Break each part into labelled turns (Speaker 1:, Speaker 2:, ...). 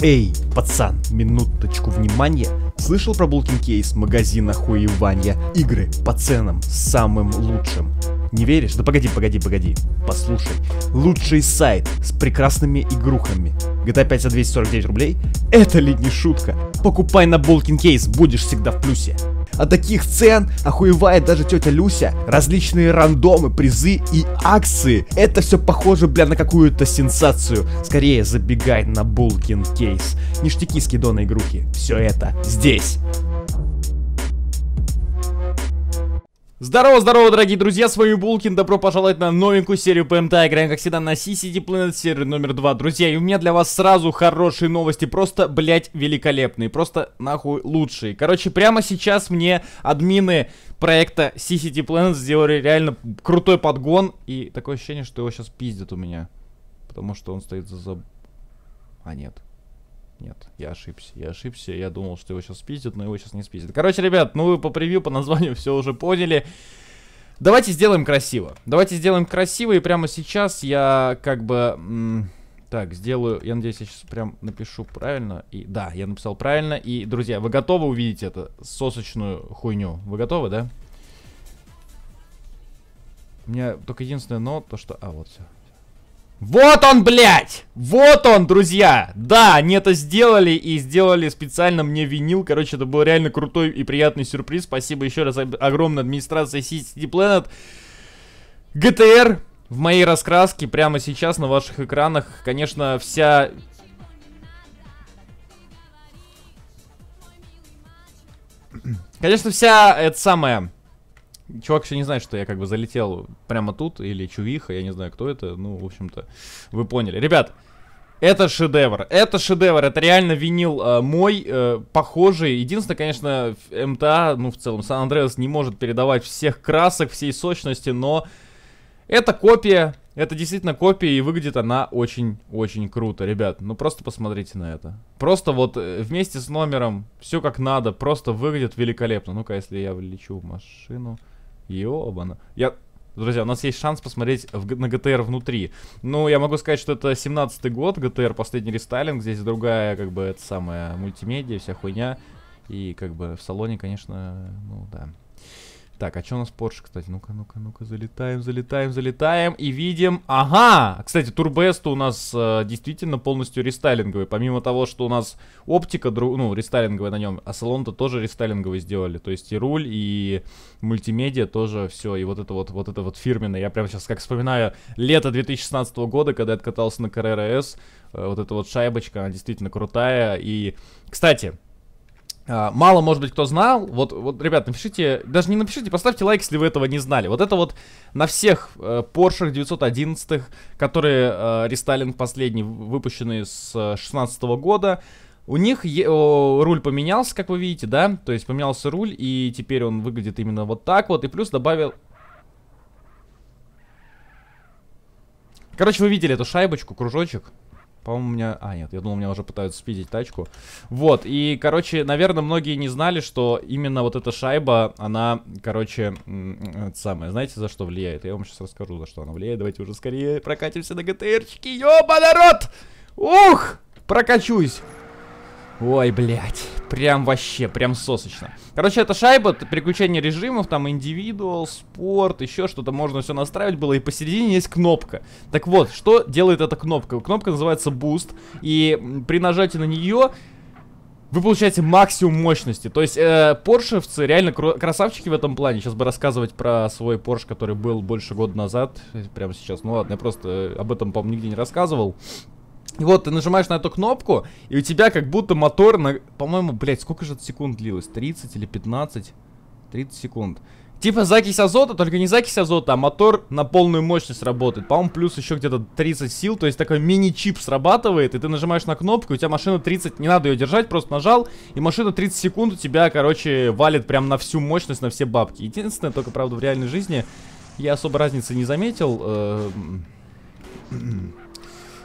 Speaker 1: Эй, пацан, минуточку внимания. Слышал про Булкин Кейс магазина хуевания? Игры по ценам, самым лучшим. Не веришь? Да погоди, погоди, погоди. Послушай. Лучший сайт с прекрасными игрухами. GTA 5 за 249 рублей? Это ли не шутка? Покупай на Булкин Кейс, будешь всегда в плюсе. А таких цен охуевает даже тетя Люся. Различные рандомы, призы и акции. Это все похоже, бля, на какую-то сенсацию. Скорее забегай на Булкин Кейс. Ништяки, скидоны, игрухи. Все это здесь. Здорово, здорово, дорогие друзья, с вами Булкин, добро пожаловать на новенькую серию ПМТ, играем, как всегда, на CCD Planet серию номер 2, друзья, и у меня для вас сразу хорошие новости, просто, блять, великолепные, просто, нахуй, лучшие. Короче, прямо сейчас мне админы проекта CCD Planet сделали реально крутой подгон, и такое ощущение, что его сейчас пиздят у меня, потому что он стоит за... А, нет. Нет, я ошибся, я ошибся, я думал, что его сейчас спиздят, но его сейчас не спиздят. Короче, ребят, ну вы по превью, по названию все уже поняли. Давайте сделаем красиво. Давайте сделаем красиво, и прямо сейчас я как бы... Так, сделаю, я надеюсь, я сейчас прям напишу правильно. И да, я написал правильно. И, друзья, вы готовы увидеть это сосочную хуйню? Вы готовы, да? У меня только единственное но, то что... А, вот все. Вот он, блядь! Вот он, друзья! Да, они это сделали и сделали специально мне винил. Короче, это был реально крутой и приятный сюрприз. Спасибо еще раз огромной администрации City Planet. GTR в моей раскраске прямо сейчас на ваших экранах. Конечно, вся... Конечно, вся это самая Чувак еще не знает, что я как бы залетел прямо тут, или чувиха, я не знаю, кто это. Ну, в общем-то, вы поняли. Ребят, это шедевр. Это шедевр. Это реально винил э, мой, э, похожий. Единственное, конечно, МТА, ну, в целом, Сан-Андреас не может передавать всех красок, всей сочности, но это копия. Это действительно копия, и выглядит она очень-очень круто, ребят. Ну, просто посмотрите на это. Просто вот э, вместе с номером, все как надо, просто выглядит великолепно. Ну-ка, если я влечу в машину... Ёбана. Я... Друзья, у нас есть шанс посмотреть в, на ГТР внутри. Ну, я могу сказать, что это 17-й год, ГТР, последний рестайлинг. Здесь другая, как бы, это самая мультимедиа, вся хуйня. И, как бы, в салоне, конечно, ну, да. Так, а что у нас Porsche, кстати? Ну-ка, ну-ка, ну-ка, залетаем, залетаем, залетаем и видим... Ага! Кстати, Турбест у нас э, действительно полностью рестайлинговый. Помимо того, что у нас оптика, ну, рестайлинговая на нем, а салон-то тоже рестайлинговый сделали. То есть и руль, и мультимедиа тоже все. И вот это вот, вот это вот фирменное. Я прямо сейчас как вспоминаю лето 2016 года, когда я откатался на Carrera S. Э, вот эта вот шайбочка, она действительно крутая. И, кстати, мало, может быть, кто знал. Вот, вот, ребят, напишите, даже не напишите, поставьте лайк, если вы этого не знали. Вот это вот на всех э, Porsche 911, которые э, рестайлинг последний, выпущенный с 16 -го года, у них е о, руль поменялся, как вы видите, да? То есть поменялся руль, и теперь он выглядит именно вот так вот. И плюс добавил... Короче, вы видели эту шайбочку, кружочек. По-моему, у меня... А, нет, я думал, меня уже пытаются спиздить тачку. Вот, и, короче, наверное, многие не знали, что именно вот эта шайба, она, короче, самое, знаете, за что влияет? Я вам сейчас расскажу, за что она влияет. Давайте уже скорее прокатимся на ГТРчики. Ёба, народ! Ух! Прокачусь! Ой, блядь. Прям вообще, прям сосочно. Короче, это шайба, переключение режимов, там индивидуал, спорт, еще что-то можно все настраивать было. И посередине есть кнопка. Так вот, что делает эта кнопка? Кнопка называется Boost. И при нажатии на нее вы получаете максимум мощности. То есть, э, поршевцы реально красавчики в этом плане. Сейчас бы рассказывать про свой Porsche, который был больше года назад. Прямо сейчас. Ну ладно, я просто об этом, по-моему, нигде не рассказывал. Вот ты нажимаешь на эту кнопку, и у тебя как будто мотор на... По-моему, блядь, сколько же это секунд длилось? 30 или 15? 30 секунд. Типа закись азота, только не закись азота, а мотор на полную мощность работает. По-моему, плюс еще где-то 30 сил, то есть такой мини-чип срабатывает, и ты нажимаешь на кнопку, у тебя машина 30, не надо ее держать, просто нажал, и машина 30 секунд у тебя, короче, валит прям на всю мощность, на все бабки. Единственное, только, правда, в реальной жизни я особо разницы не заметил. Э,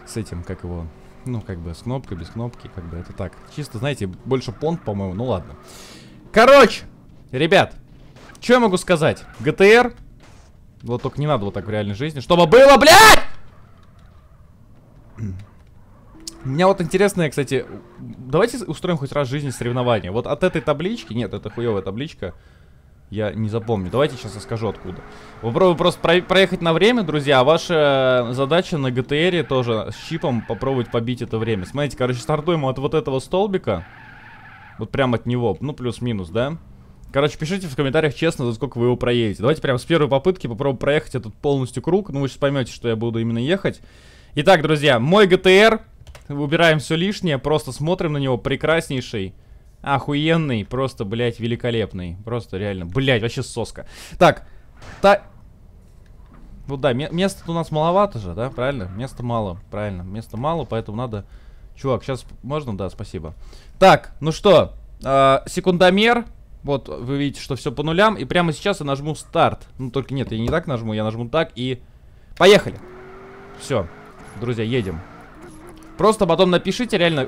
Speaker 1: с этим, как его, ну, как бы, с кнопкой, без кнопки, как бы, это так. Чисто, знаете, больше понт, по-моему, ну ладно. Короче, ребят, что я могу сказать? ГТР, вот только не надо вот так в реальной жизни, чтобы было, блядь! Меня вот интересно, кстати, давайте устроим хоть раз в жизни соревнования. Вот от этой таблички, нет, это хуевая табличка, я не запомню. Давайте сейчас я скажу откуда. Попробую просто про проехать на время, друзья. Ваша задача на ГТРе тоже с чипом попробовать побить это время. Смотрите, короче, стартуем от вот этого столбика. Вот прям от него, ну плюс-минус, да? Короче, пишите в комментариях честно, за сколько вы его проедете. Давайте прям с первой попытки попробуем проехать этот полностью круг. Ну, вы сейчас поймете, что я буду именно ехать. Итак, друзья, мой ГТР. Убираем все лишнее, просто смотрим на него. Прекраснейший. Охуенный, просто, блядь, великолепный. Просто реально, блядь, вообще соска. Так, та... Вот да, места у нас маловато же, да, правильно? Места мало, правильно, места мало, поэтому надо... Чувак, сейчас можно? Да, спасибо. Так, ну что, э, секундомер. Вот, вы видите, что все по нулям. И прямо сейчас я нажму старт. Ну, только нет, я не так нажму, я нажму так и... Поехали! Все, друзья, едем. Просто потом напишите реально...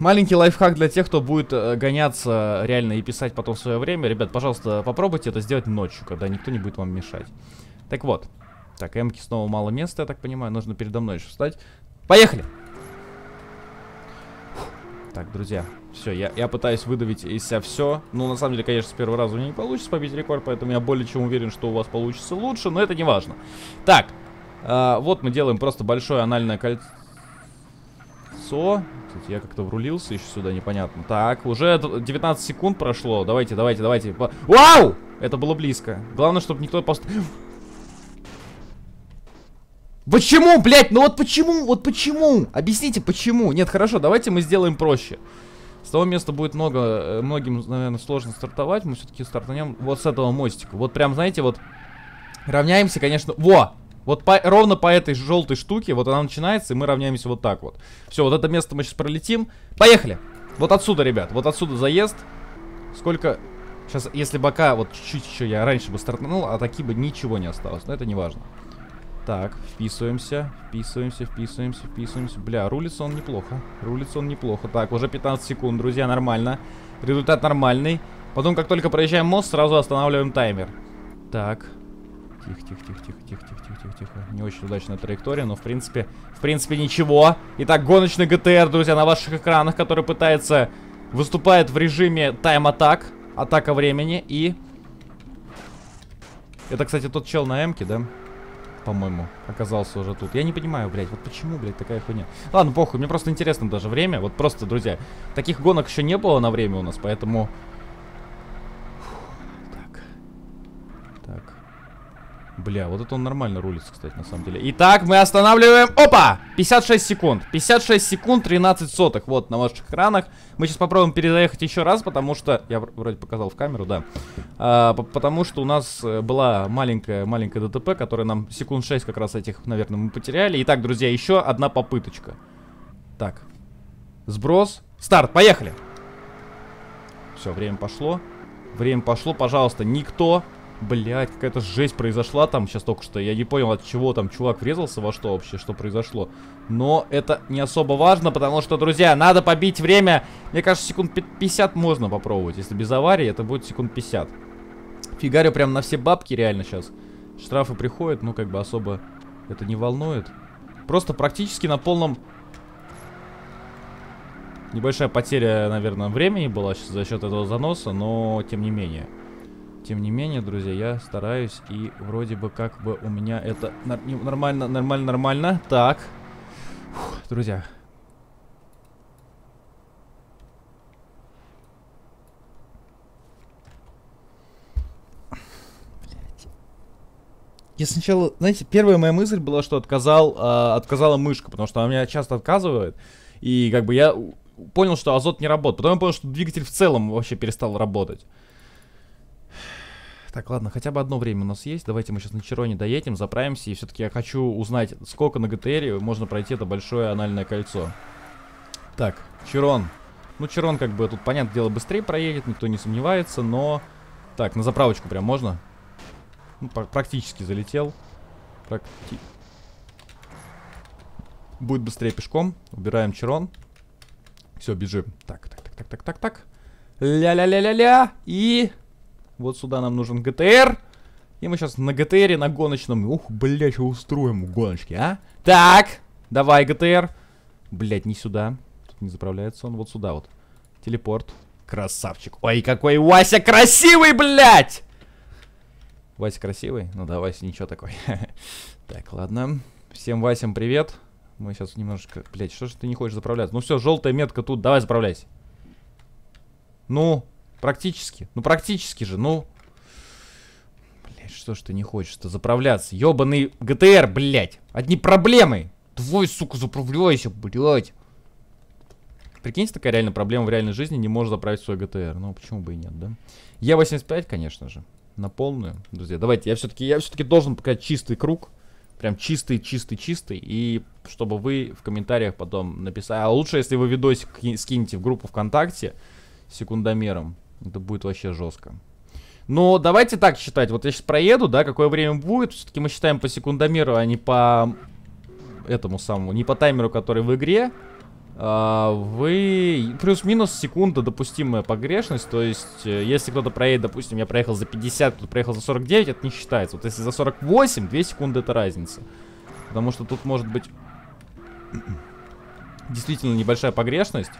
Speaker 1: Маленький лайфхак для тех, кто будет э, гоняться реально и писать потом свое время. Ребят, пожалуйста, попробуйте это сделать ночью, когда никто не будет вам мешать. Так вот. Так, Эмки снова мало места, я так понимаю. Нужно передо мной еще встать. Поехали! Так, друзья, все, я, я пытаюсь выдавить из себя все. Ну, на самом деле, конечно, с первого раза у меня не получится побить рекорд, поэтому я более чем уверен, что у вас получится лучше, но это не важно. Так, э, вот мы делаем просто большое анальное кольцо. Кстати, я как-то врулился еще сюда, непонятно. Так, уже 19 секунд прошло. Давайте, давайте, давайте. Вау! Это было близко. Главное, чтобы никто пост... Почему, блядь? Ну вот почему? Вот почему? Объясните, почему? Нет, хорошо, давайте мы сделаем проще. С того места будет много, э, многим, наверное, сложно стартовать. Мы все-таки стартанем вот с этого мостика. Вот прям, знаете, вот равняемся, конечно... Во! Вот по, ровно по этой желтой штуке, вот она начинается, и мы равняемся вот так вот. Все, вот это место мы сейчас пролетим. Поехали! Вот отсюда, ребят, вот отсюда заезд. Сколько... Сейчас, если бока, вот чуть-чуть еще я раньше бы стартанул, а таки бы ничего не осталось. Но это не важно. Так, вписываемся, вписываемся, вписываемся, вписываемся. Бля, рулится он неплохо. Рулится он неплохо. Так, уже 15 секунд, друзья, нормально. Результат нормальный. Потом, как только проезжаем мост, сразу останавливаем таймер. Так. Тихо, тихо, тихо, тихо, тихо, тихо, тихо, тихо, тихо. Не очень удачная траектория, но в принципе, в принципе ничего. Итак, гоночный ГТР, друзья, на ваших экранах, который пытается, выступает в режиме тайм-атак, атака времени и... Это, кстати, тот чел на М-ке, да? по-моему, оказался уже тут. Я не понимаю, блядь, вот почему, блядь, такая хуйня. Ладно, похуй, мне просто интересно даже время. Вот просто, друзья, таких гонок еще не было на время у нас, поэтому Бля, вот это он нормально рулится, кстати, на самом деле. Итак, мы останавливаем. Опа! 56 секунд. 56 секунд, 13 соток. Вот, на ваших экранах. Мы сейчас попробуем переехать еще раз, потому что... Я вроде показал в камеру, да. А, потому что у нас э, была маленькая-маленькая ДТП, которая нам секунд 6 как раз этих, наверное, мы потеряли. Итак, друзья, еще одна попыточка. Так. Сброс. Старт, поехали! Все, время пошло. Время пошло, пожалуйста, никто Блять, какая-то жесть произошла там сейчас только что. Я не понял, от чего там чувак врезался во что вообще, что произошло. Но это не особо важно, потому что, друзья, надо побить время. Мне кажется, секунд 50 можно попробовать. Если без аварии, это будет секунд 50. Фигарю прям на все бабки реально сейчас. Штрафы приходят, ну как бы особо это не волнует. Просто практически на полном... Небольшая потеря, наверное, времени была за счет этого заноса, но тем не менее. Тем не менее, друзья, я стараюсь, и вроде бы как бы у меня это нормально, нормально, нормально. Так. Фух, друзья. Я сначала, знаете, первая моя мысль была, что отказал, э, отказала мышка, потому что она меня часто отказывает. И как бы я понял, что азот не работает. Потом я понял, что двигатель в целом вообще перестал работать. Так, ладно, хотя бы одно время у нас есть. Давайте мы сейчас на Чироне доедем, заправимся. И все-таки я хочу узнать, сколько на ГТРе можно пройти это большое анальное кольцо. Так, Чирон. Ну, Чирон, как бы, тут, понятное дело, быстрее проедет, никто не сомневается, но... Так, на заправочку прям можно? Ну, практически залетел. Практи... Будет быстрее пешком. Убираем Чирон. Все, бежим. Так, так, так, так, так, так, так. Ля-ля-ля-ля-ля. И... Вот сюда нам нужен ГТР. И мы сейчас на ГТРе, на гоночном. Ух, блядь, устроим гоночки, а? Так, давай, ГТР. Блядь, не сюда. Тут не заправляется он, вот сюда вот. Телепорт. Красавчик. Ой, какой Вася красивый, блядь! Вася красивый? Ну да, Вася ничего такой. так, ладно. Всем Васям привет. Мы сейчас немножечко... Блядь, что ж ты не хочешь заправляться? Ну все, желтая метка тут, давай заправляйся. Ну, практически. Ну, практически же, ну. Блядь, что ж ты не хочешь-то заправляться? Ёбаный ГТР, блядь. Одни проблемы. Твой, сука, заправляйся, блядь. Прикиньте, такая реально проблема в реальной жизни, не можешь заправить свой ГТР. Ну, почему бы и нет, да? Е85, конечно же. На полную. Друзья, давайте, я все-таки я все-таки должен показать чистый круг. Прям чистый, чистый, чистый. И чтобы вы в комментариях потом написали. А лучше, если вы видосик скинете в группу ВКонтакте секундомером. Это будет вообще жестко. Но давайте так считать. Вот я сейчас проеду, да, какое время будет. Все-таки мы считаем по секундомеру, а не по этому самому, не по таймеру, который в игре. А, вы плюс-минус секунда допустимая погрешность, то есть э, если кто-то проедет, допустим, я проехал за 50, кто-то проехал за 49, это не считается. Вот если за 48, 2 секунды это разница. Потому что тут может быть действительно небольшая погрешность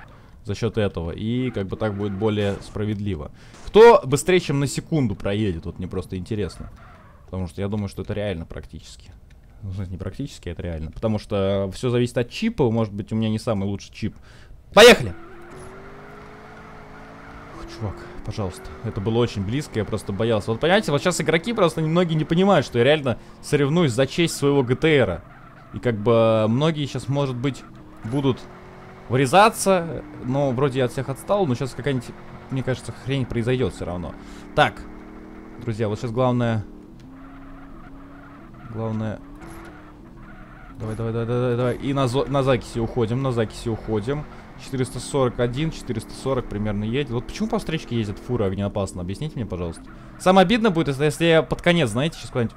Speaker 1: за счет этого, и как бы так будет более справедливо. Кто быстрее, чем на секунду проедет, вот мне просто интересно. Потому что я думаю, что это реально практически. Ну, не практически, это реально. Потому что все зависит от чипа. Может быть, у меня не самый лучший чип. Поехали! Чувак, пожалуйста. Это было очень близко, я просто боялся. Вот понимаете, вот сейчас игроки просто многие не понимают, что я реально соревнуюсь за честь своего ГТРа. И как бы многие сейчас, может быть, будут врезаться. Но вроде я от всех отстал, но сейчас какая-нибудь, мне кажется, хрень произойдет все равно. Так, друзья, вот сейчас главное... Главное Давай, давай, давай, давай, давай. И на, на закиси уходим, на закиси уходим. 441, 440 примерно едет. Вот почему по встречке ездят фуры огнеопасно? Объясните мне, пожалуйста. Самое обидное будет, если я под конец, знаете, сейчас куда-нибудь...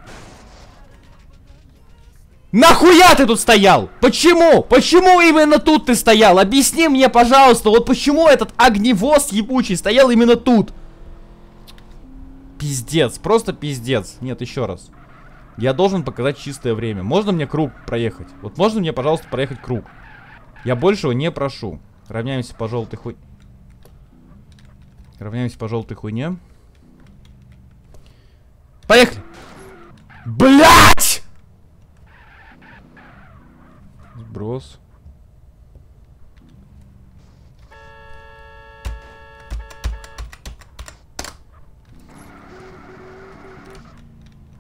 Speaker 1: Нахуя ты тут стоял? Почему? Почему именно тут ты стоял? Объясни мне, пожалуйста, вот почему этот огневоз ебучий стоял именно тут? Пиздец, просто пиздец. Нет, еще раз. Я должен показать чистое время. Можно мне круг проехать? Вот можно мне, пожалуйста, проехать круг? Я большего не прошу. Равняемся по желтой хуй... Равняемся по желтой хуйне. Поехали! Блять! Сброс.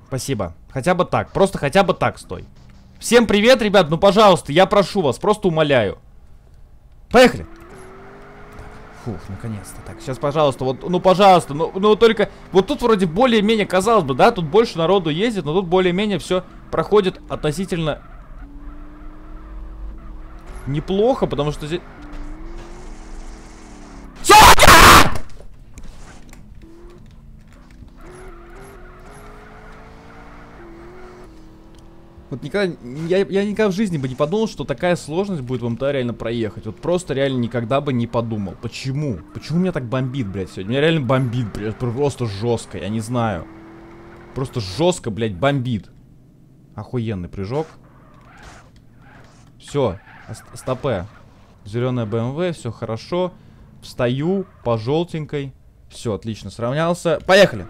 Speaker 1: Спасибо. Хотя бы так. Просто хотя бы так стой. Всем привет, ребят. Ну, пожалуйста, я прошу вас. Просто умоляю. Поехали. Фух, наконец-то. Так, сейчас, пожалуйста, вот, ну, пожалуйста, ну, ну, только, вот тут вроде более-менее, казалось бы, да, тут больше народу ездит, но тут более-менее все проходит относительно неплохо, потому что здесь... Вот никогда, я, я никогда в жизни бы не подумал, что такая сложность будет в МТА реально проехать. Вот просто реально никогда бы не подумал. Почему? Почему меня так бомбит, блядь, сегодня? Меня реально бомбит, блядь, просто жестко, я не знаю. Просто жестко, блядь, бомбит. Охуенный прыжок. Все, стопе. Зеленая БМВ, все хорошо. Встаю по желтенькой. Все, отлично, сравнялся. Поехали!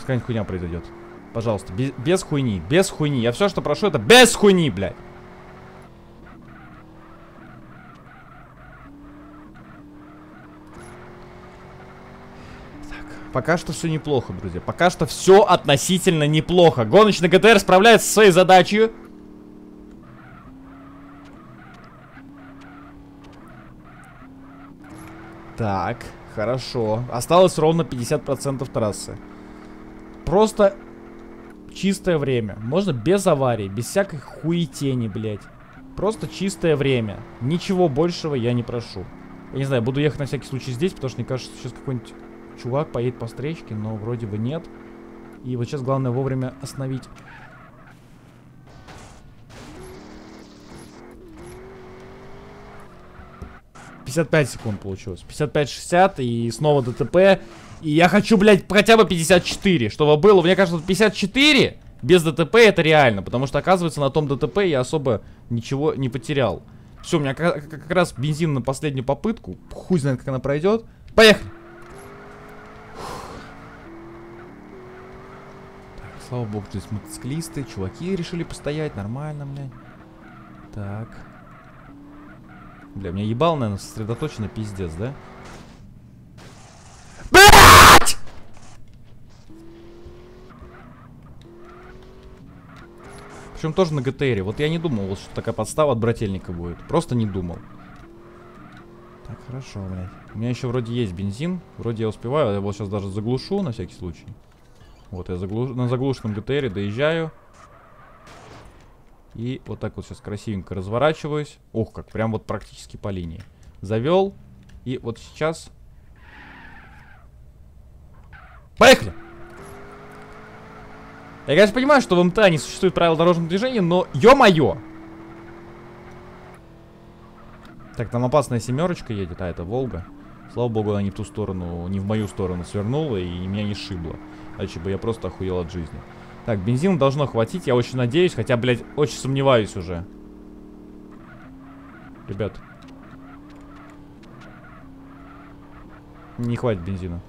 Speaker 1: Какая-нибудь хуйня произойдет. Пожалуйста, без, без хуйни, без хуйни. Я все, что прошу, это без хуйни, блядь. Пока что все неплохо, друзья. Пока что все относительно неплохо. Гоночный ГТР справляется со своей задачей. Так, хорошо. Осталось ровно 50% трассы. Просто чистое время. Можно без аварий, без всякой хуетени, блядь. Просто чистое время. Ничего большего я не прошу. Я не знаю, буду ехать на всякий случай здесь, потому что мне кажется, сейчас какой-нибудь чувак поедет по встречке, но вроде бы нет. И вот сейчас главное вовремя остановить. Пятьдесят пять секунд получилось. 55-60 и снова ДТП. И я хочу, блядь, хотя бы 54, чтобы было. Мне кажется, 54 без ДТП это реально. Потому что, оказывается, на том ДТП я особо ничего не потерял. Все, у меня как, как раз бензин на последнюю попытку. Хуй знает, как она пройдет. Поехали! Так, слава богу, здесь мотоциклисты, чуваки решили постоять, нормально, блядь. Так. Бля, меня ебал, наверное, сосредоточено пиздец, да? Причем тоже на ГТРе. Вот я не думал, вот, что такая подстава от брательника будет. Просто не думал. Так, хорошо, блядь. У меня еще вроде есть бензин. Вроде я успеваю. Я его сейчас даже заглушу на всякий случай. Вот, я заглуш... на заглушенном ГТРе доезжаю. И вот так вот сейчас красивенько разворачиваюсь. Ох, как прям вот практически по линии. Завел. И вот сейчас... Поехали! Я, конечно, понимаю, что в МТА не существует правил дорожного движения, но ё-моё! Так, там опасная семерочка едет, а это Волга. Слава богу, она не в ту сторону, не в мою сторону свернула и меня не шибло. Иначе бы я просто охуел от жизни. Так, бензина должно хватить, я очень надеюсь, хотя, блядь, очень сомневаюсь уже. Ребят. Не хватит бензина.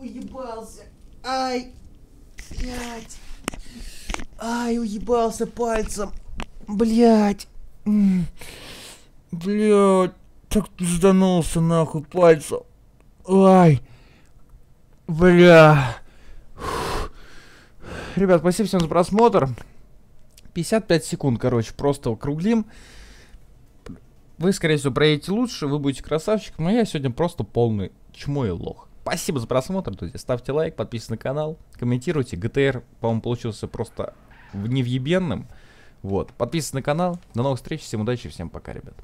Speaker 2: Уебался. Ай. Блять. Ай, уебался пальцем. Блять. Блять. Так пизданулся нахуй пальцем. Ай. Бля.
Speaker 1: Ребят, спасибо всем за просмотр. 55 секунд, короче, просто округлим. Вы, скорее всего, проедете лучше, вы будете красавчиком, но я сегодня просто полный чмо и лох. Спасибо за просмотр, друзья. Ставьте лайк, подписывайтесь на канал, комментируйте. ГТР, по-моему, получился просто невъебенным. Вот. Подписывайтесь на канал. До новых встреч. Всем удачи, всем пока, ребят.